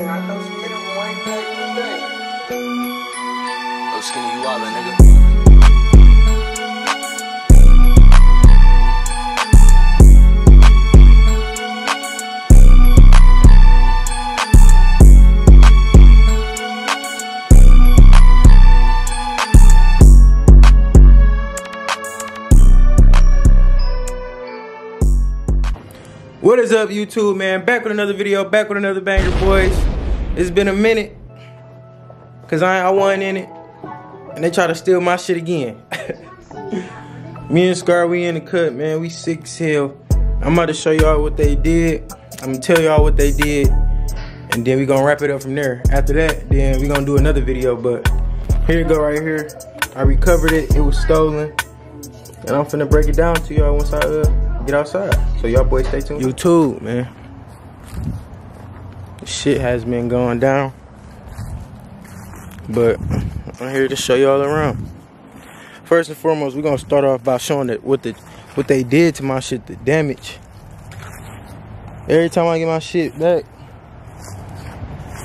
Oh, skinny, you wildin', nigga. What is up, YouTube, man? Back with another video, back with another banger, boys. It's been a minute, cause I, I wasn't in it, and they try to steal my shit again. Me and Scar, we in the cut, man. We sick as hell. I'm about to show y'all what they did. I'm gonna tell y'all what they did, and then we gonna wrap it up from there. After that, then we gonna do another video, but here you go right here. I recovered it, it was stolen, and I'm finna break it down to y'all once I uh, get outside. So y'all boys stay tuned. YouTube, man. Shit has been going down. But I'm here to show y'all around. First and foremost, we're gonna start off by showing that what the what they did to my shit, the damage. Every time I get my shit back,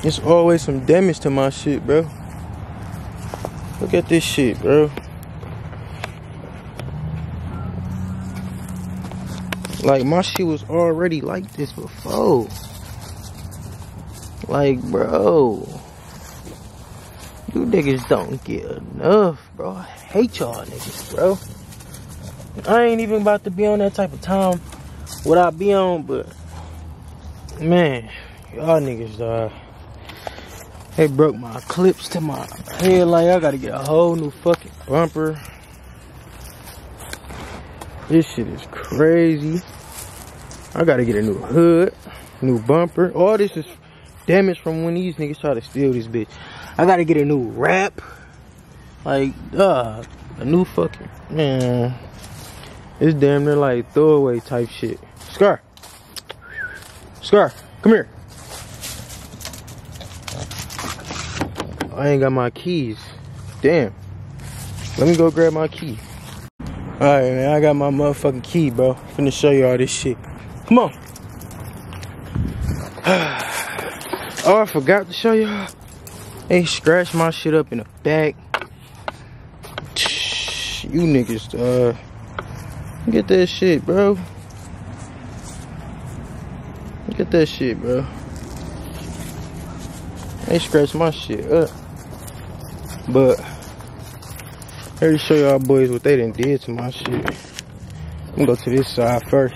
it's always some damage to my shit, bro. Look at this shit, bro. Like my shit was already like this before. Like, bro. You niggas don't get enough, bro. I hate y'all niggas, bro. I ain't even about to be on that type of time what I be on, but man, y'all niggas, uh, they broke my clips to my head. Like, I gotta get a whole new fucking bumper. This shit is crazy. I gotta get a new hood, new bumper. All this is damage from when these niggas try to steal this bitch. I gotta get a new wrap. Like, uh, a new fucking, man. It's damn near like throwaway type shit. Scar. Scar, come here. I ain't got my keys. Damn. Let me go grab my key. Alright, man, I got my motherfucking key, bro. Finna show you all this shit. Come on. oh, I forgot to show y'all. They scratched my shit up in the back. You niggas, uh, get that shit, bro. Get that shit, bro. They scratched my shit up. But, here to show y'all boys what they done did to my shit. I'm gonna go to this side first.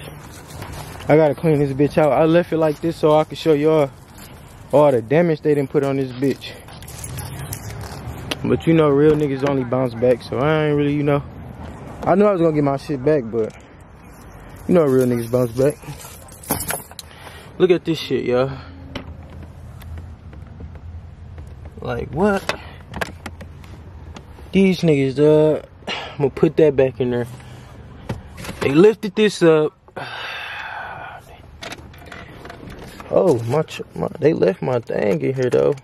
I gotta clean this bitch out. I left it like this so I can show y'all all the damage they didn't put on this bitch. But you know, real niggas only bounce back, so I ain't really, you know. I knew I was gonna get my shit back, but you know real niggas bounce back. Look at this shit, y'all. Like, what? These niggas, uh, I'm gonna put that back in there. They lifted this up. Oh, my, my, they left my thing in here though.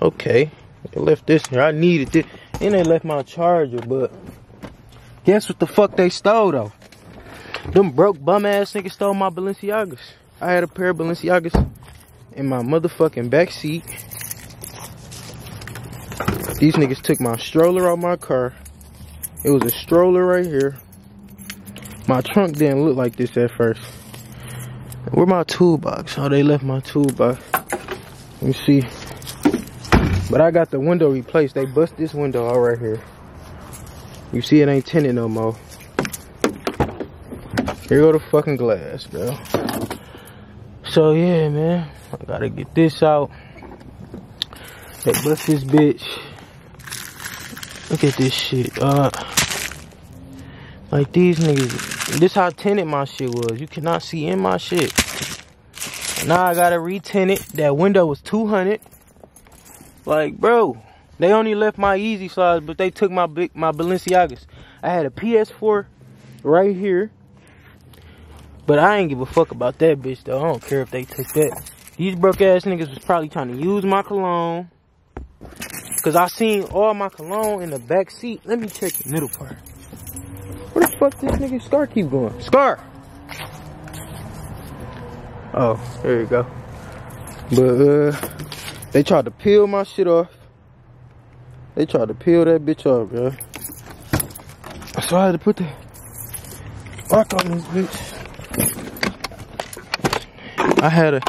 Okay, they left this here. I needed it. And they left my charger, but guess what the fuck they stole though? Them broke bum ass niggas stole my Balenciagas. I had a pair of Balenciagas in my motherfucking back seat. These niggas took my stroller out my car. It was a stroller right here. My trunk didn't look like this at first. Where my toolbox? Oh, they left my toolbox. Let me see. But I got the window replaced. They bust this window out right here. You see it ain't tinted no more. Here go the fucking glass, bro. So yeah, man. I gotta get this out. They bust this bitch. Look at this shit. Uh like these niggas, this how tinted my shit was. You cannot see in my shit. Now I gotta re-tint it. That window was 200. Like, bro, they only left my Yeezy slides, but they took my big my Balenciagas. I had a PS4 right here. But I ain't give a fuck about that bitch though. I don't care if they took that. These broke ass niggas was probably trying to use my cologne. Cause I seen all my cologne in the back seat. Let me check the middle part. Where the fuck this nigga Scar keep going? Scar! Oh, there you go. But uh, they tried to peel my shit off. They tried to peel that bitch off, bro. So I had to put the lock on this bitch. I had a,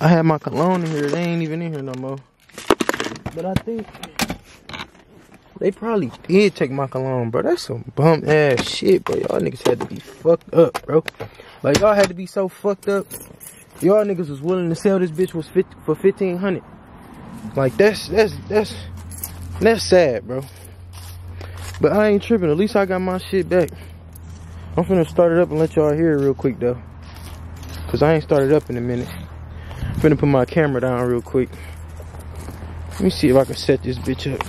I had my cologne in here. They ain't even in here no more. But I think they probably did take my cologne, bro. That's some bum ass shit, bro. Y'all niggas had to be fucked up, bro. Like y'all had to be so fucked up. Y'all niggas was willing to sell this bitch was fit for fifteen hundred. Like that's that's that's that's sad, bro. But I ain't tripping. At least I got my shit back. I'm finna start it up and let y'all hear it real quick though. Cause I ain't started up in a minute. I'm finna put my camera down real quick. Let me see if I can set this bitch up.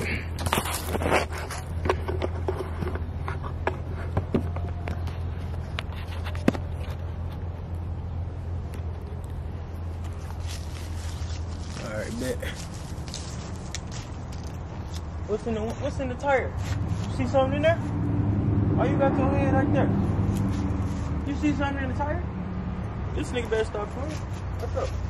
Alright, bet. What's in the what's in the tire? You see something in there? Oh you got your head right there. You see something in the tire? This nigga better stop playing. What's up?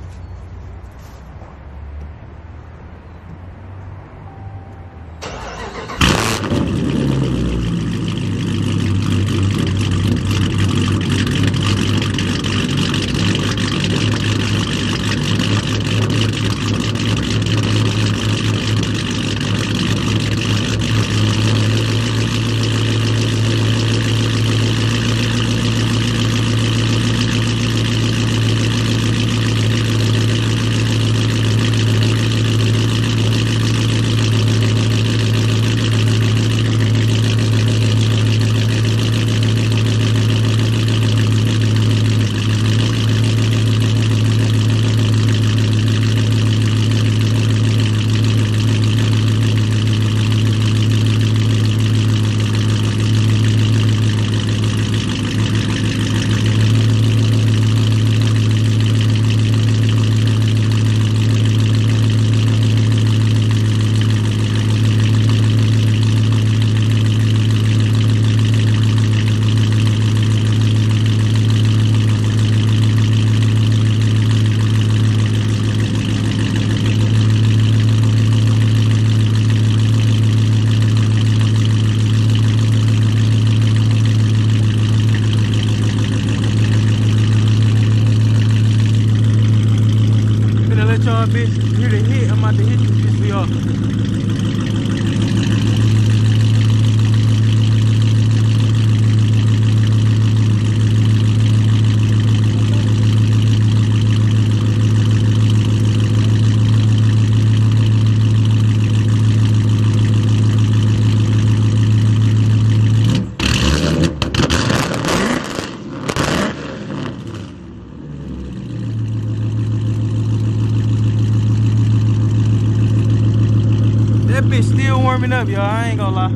That bitch still warming up, y'all. I ain't gonna lie.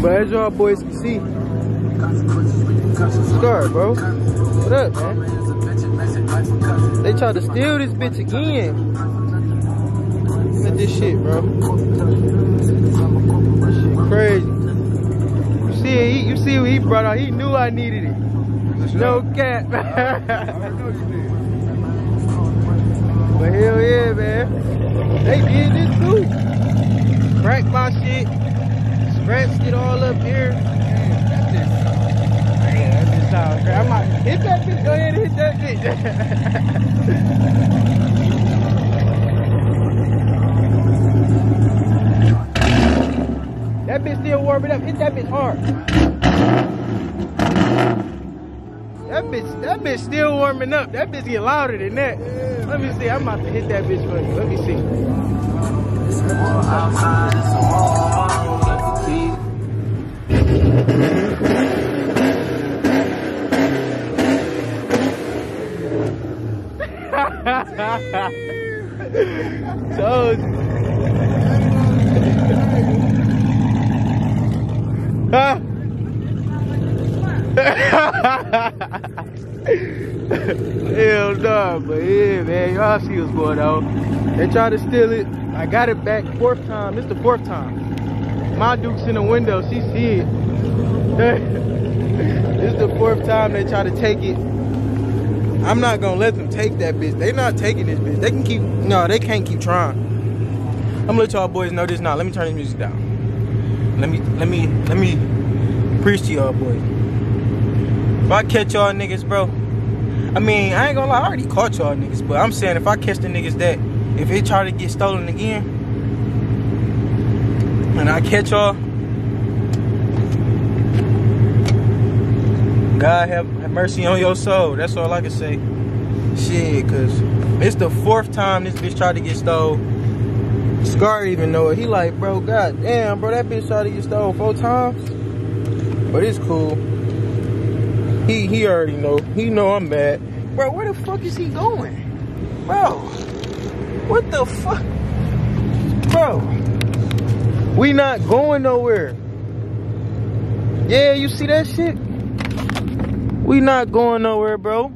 But as y'all boys can see, Scar, bro. What up, man? They tried to steal this bitch again. Look at this shit, bro. Crazy. You see, he, you see what he brought out. He knew I needed it. No cap. Yeah, man. They did this too. Crack my shit. Scratched it all up here. Sounds great. I'm like, hit that bitch. Go ahead and hit that bitch. that bitch still warming up. Hit that bitch hard. That bitch, that bitch still warming up. That bitch get louder than that. Let me see. I'm about to hit that bitch for you. Let me see. Huh? Hell no, but yeah, man, y'all see what's going on. They tried to steal it. I got it back fourth time. This the fourth time. My Duke's in the window. She see it. this is the fourth time they try to take it. I'm not gonna let them take that bitch. They not taking this bitch. They can keep no, they can't keep trying. I'm gonna let y'all boys know this now. Let me turn this music down. Let me let me let me preach to y'all boys. If I catch y'all niggas, bro. I mean, I ain't gonna lie, I already caught y'all niggas, but I'm saying if I catch the niggas that if it try to get stolen again, and I catch y'all, God have, have mercy on your soul. That's all I can say. Shit, cause it's the fourth time this bitch tried to get stole. Scar even know it. He like, bro, god damn, bro, that bitch tried to get stole four times. But it's cool. He he already know. He know I'm mad. Bro, where the fuck is he going? Bro, what the fuck? Bro, we not going nowhere. Yeah, you see that shit? We not going nowhere, bro.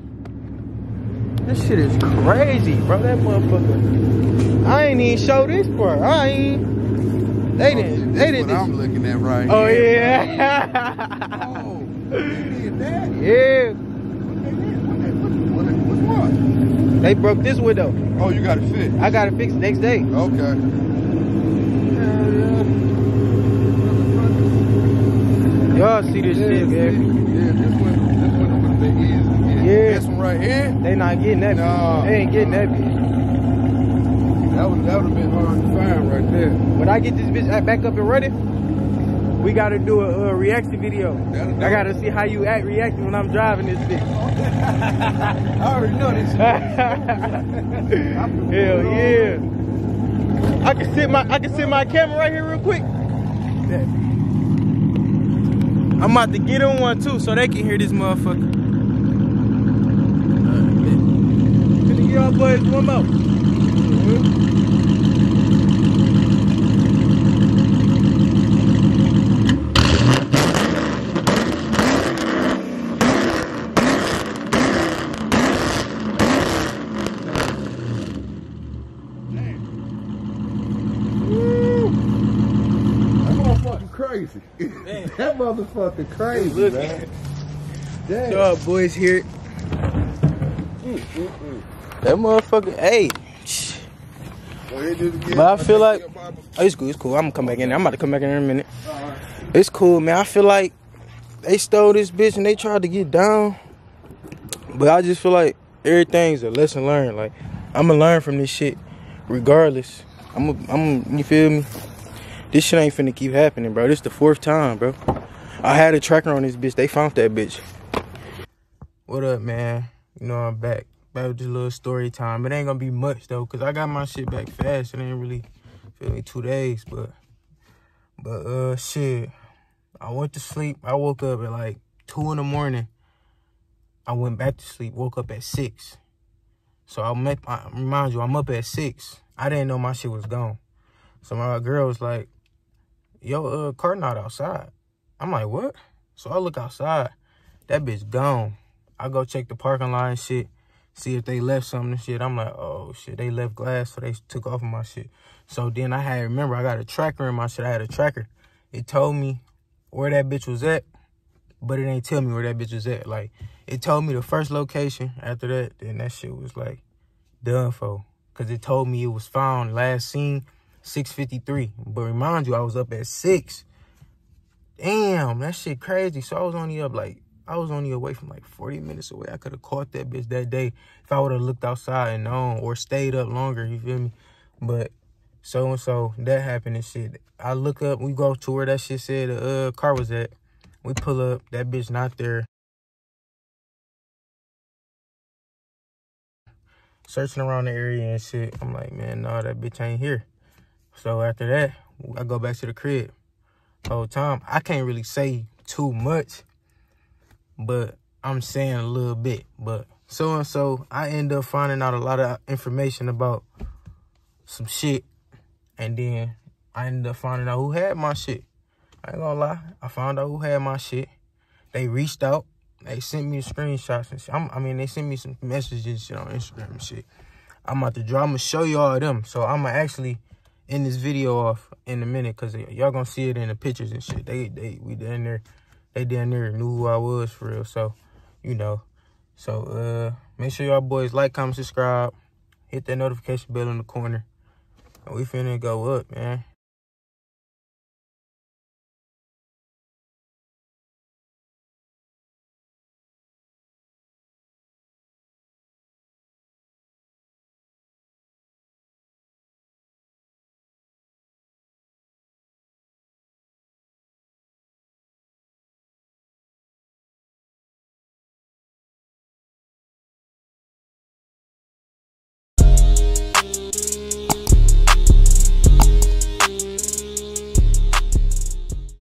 This shit is crazy, bro. That motherfucker. I ain't even show this part. I ain't. They didn't. Oh, they didn't. What I'm looking at right Oh here. yeah. Oh, they yeah. What they did? What they- what- what- What's what? They broke this window. Oh, you got it fixed. I got it fixed next day. Okay. Y'all see this shit, man. Yeah, this window, this window would have been easy. Yeah. This one right here, They not getting that. Nah. bitch. They ain't getting that bitch. that would that would have been hard to find right there. When I get this bitch back up and running, we gotta do a, a reaction video. I gotta see how you act reacting when I'm driving this bitch. I already know this. Hell yeah. I can sit my I can sit my camera right here real quick. I'm about to get on one too so they can hear this motherfucker. Can you y'all boys one more? That crazy. that motherfucker crazy, Look. man. Damn. Y'all boys here. That motherfucker, hey. shh. Go ahead, do it again. But I feel like oh, it's cool, it's cool. I'm gonna come back in there. I'm about to come back in there in a minute. It's cool, man. I feel like they stole this bitch and they tried to get down. But I just feel like everything's a lesson learned. Like I'm gonna learn from this shit, regardless. I'm, a, I'm, you feel me? This shit ain't finna keep happening, bro. This the fourth time, bro. I had a tracker on this bitch. They found that bitch. What up, man? You know I'm back. Back with this little story time. It ain't gonna be much though, cause I got my shit back fast. It ain't really feel me two days, but but uh shit. I went to sleep. I woke up at like two in the morning. I went back to sleep. Woke up at six. So I'm at, I remind you, I'm up at six. I didn't know my shit was gone. So my girl was like, "Yo, uh, car not outside." I'm like, "What?" So I look outside. That bitch gone. I go check the parking lot and shit, see if they left something and shit. I'm like, oh shit, they left glass, so they took off of my shit. So then I had remember I got a tracker in my shit. I had a tracker. It told me where that bitch was at, but it ain't tell me where that bitch was at. Like it told me the first location. After that, then that shit was like done for. Cause it told me it was found last seen 653. But remind you, I was up at six. Damn, that shit crazy. So I was only up like I was only away from like 40 minutes away. I could have caught that bitch that day if I would have looked outside and known or stayed up longer, you feel me? But so and so that happened and shit. I look up, we go to where that shit said the uh, car was at. We pull up, that bitch not there. Searching around the area and shit. I'm like, man, nah, that bitch ain't here. So after that, I go back to the crib. Whole time, I can't really say too much, but I'm saying a little bit. But so and so, I end up finding out a lot of information about some shit, and then I end up finding out who had my shit. I ain't gonna lie, I found out who had my shit. They reached out, they sent me screenshots and shit. I'm, I mean, they sent me some messages shit on Instagram and shit. I'm about to draw. I'm gonna show you all of them. So I'm gonna actually end this video off in a minute because y'all gonna see it in the pictures and shit. They they we down there, they down there knew who I was for real. So you know, So uh make sure y'all boys like, comment, subscribe, hit that notification bell in the corner. And we finna go up, man.